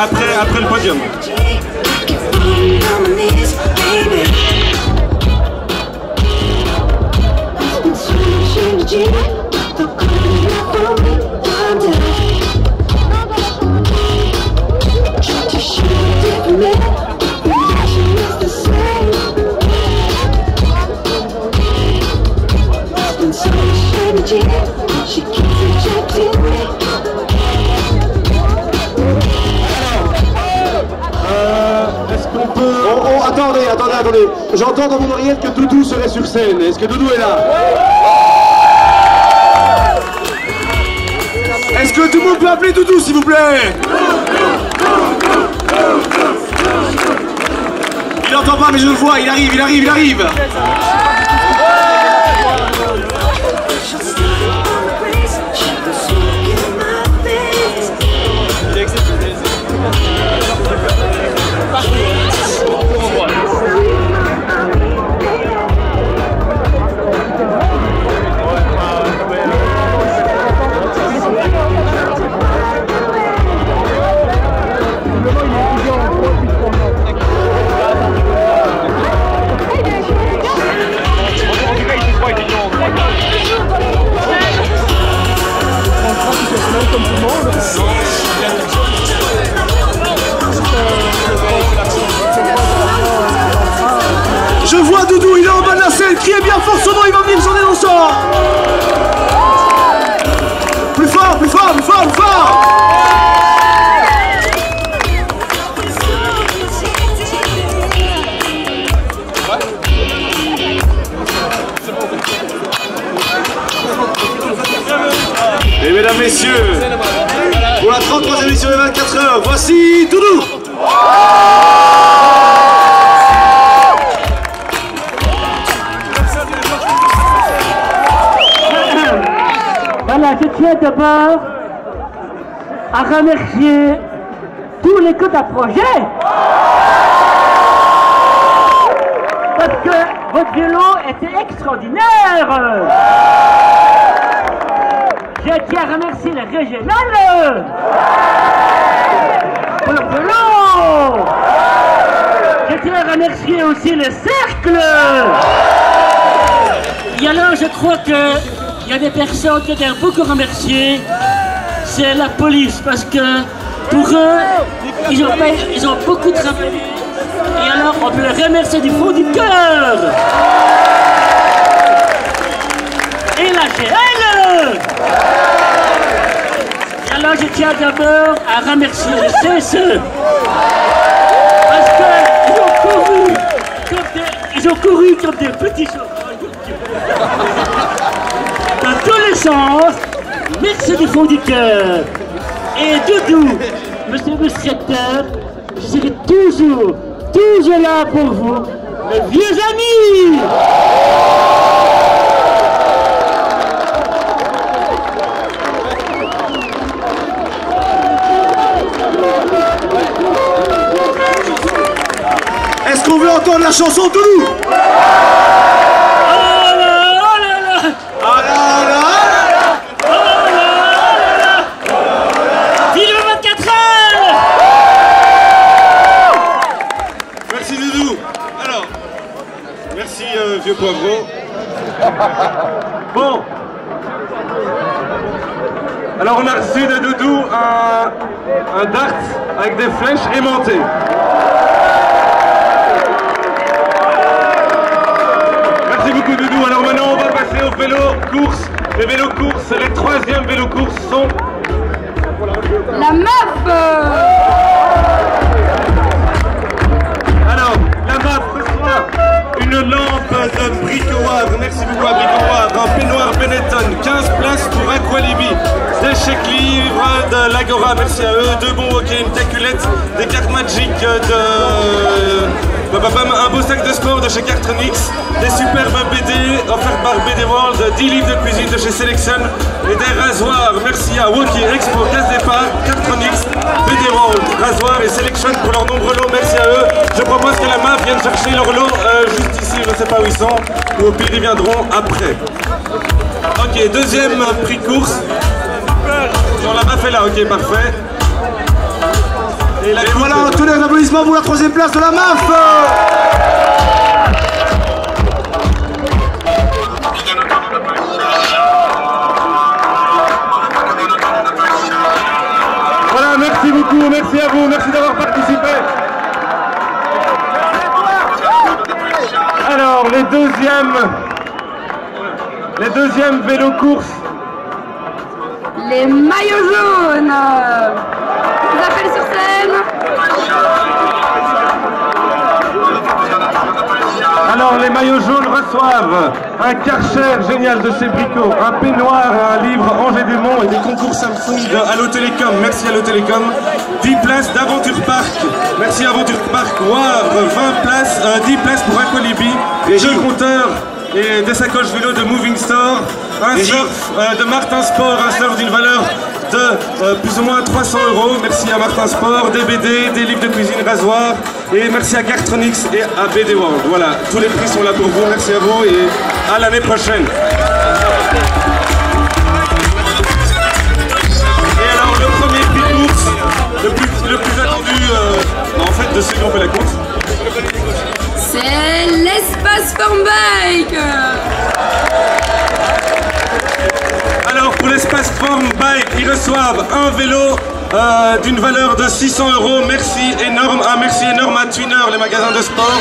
après, après le podium. She keeps attendez, attendez, attendez. J'entends dans mon oreillette que Doudou serait sur scène. Est-ce que Doudou est là? Est-ce que tout le monde peut appeler Doudou, s'il vous plaît? Il n'entend pas, mais je le vois. Il arrive, il arrive, il arrive. Nom, il va venir journée dans. Plus fort, plus fort, plus fort, plus fort. Et mesdames, messieurs, pour la 33e émission des 24 heures, voici Doudou Tiens d'abord à remercier tous les codes à projet. Parce que votre vélo était extraordinaire. Je tiens à remercier les régionales pour le vélo. Je tiens à remercier aussi le cercle. Et alors, je crois que y a des personnes que doivent beaucoup remercier. C'est la police parce que pour eux, ils ont, beaucoup travaillé. Et alors, on peut les remercier du fond du cœur. Et la GL. Alors, je tiens d'abord à remercier le CSE. Parce qu'ils ont couru comme des, ont couru comme des petits sauvages dans tous les sens. Merci du fond du cœur. Et Doudou, monsieur le secrétaire, je serai toujours, toujours là pour vous, mes vieux amis. Est-ce qu'on veut entendre la chanson Doudou Oh là là, oh là là, Ah là là oh là là là. Vive le 24 heures Merci Doudou. Alors, merci euh, vieux poivreau. Bon. Alors on a reçu de Doudou un, un dart avec des flèches aimantées. Merci beaucoup Doudou. Alors maintenant on va passer au vélo course. Les vélos courses, les troisièmes vélos courses sont La meuf Merci à eux. Deux bons hockey, une calculette. Des cartes Magic de... Bah, bah, bah, un beau sac de sport de chez Cartronix, des superbes BD offerts par BD World, 10 livres de cuisine de chez Selection et des rasoirs. Merci à Woki, Expo, Casse Départ, Cartronix, BD World, Rasoir et Selection pour leurs nombreux lots. Merci à eux. Je propose que la MAF vienne chercher leurs lots euh, juste ici, je ne sais pas où ils sont, ou au pire ils viendront après. Ok, deuxième prix course. Genre la MAF est là, ok, parfait. Et là, applaudissements pour la troisième place de la MAF Voilà, merci beaucoup, merci à vous, merci d'avoir participé. Alors, les deuxièmes, les deuxièmes vélos courses. Les maillots jaunes. Je vous appelle sur scène. Alors, les maillots jaunes reçoivent un karcher génial de chez Brico, un peignoir, un livre Angers Dumont et des concours Samsung de Allo Télécom. Merci Allo Télécom. 10 places d'Aventure Park. Merci Aventure Park. Wavre, 20 places, euh, 10 places pour Aqualibi. Deux compteurs et des sacoches vélo de Moving Store. Un euh, de Martin Sport, un surf d'une valeur de euh, plus ou moins 300 euros. Merci à Martin Sport, des BD, des livres de cuisine rasoir. Et merci à Gartronix et à BD World. Voilà, tous les prix sont là pour vous. Merci à vous et à l'année prochaine. Un vélo euh, d'une valeur de 600 euros. Merci énorme, un merci énorme à Twinner, les magasins de sport.